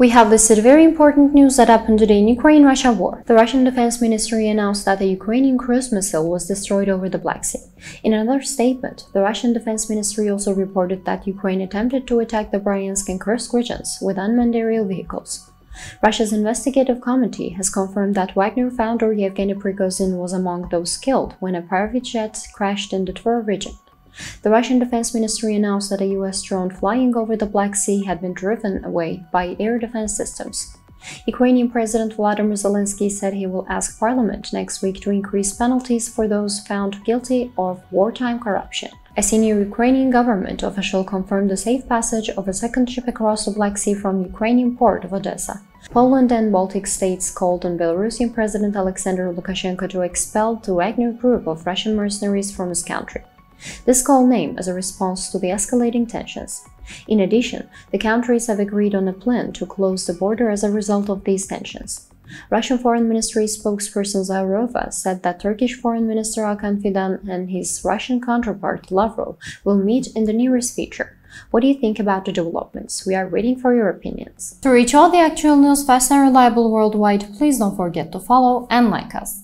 We have listed very important news that happened today in Ukraine-Russia war. The Russian Defense Ministry announced that a Ukrainian cruise missile was destroyed over the Black Sea. In another statement, the Russian Defense Ministry also reported that Ukraine attempted to attack the Bryansk and Kursk regions with unmanned aerial vehicles. Russia's investigative committee has confirmed that Wagner founder Yevgeny Prigozhin was among those killed when a private jet crashed in the Tver region. The Russian Defense Ministry announced that a US drone flying over the Black Sea had been driven away by air defense systems. Ukrainian President Volodymyr Zelensky said he will ask parliament next week to increase penalties for those found guilty of wartime corruption. A senior Ukrainian government official confirmed the safe passage of a second ship across the Black Sea from Ukrainian port of Odessa. Poland and Baltic states called on Belarusian President Alexander Lukashenko to expel the Wagner group of Russian mercenaries from his country. This call name as a response to the escalating tensions. In addition, the countries have agreed on a plan to close the border as a result of these tensions. Russian Foreign Ministry spokesperson Zaharova said that Turkish Foreign Minister Hakan Fidan and his Russian counterpart Lavrov will meet in the nearest future. What do you think about the developments? We are waiting for your opinions. To reach all the actual news fast and reliable worldwide, please don't forget to follow and like us.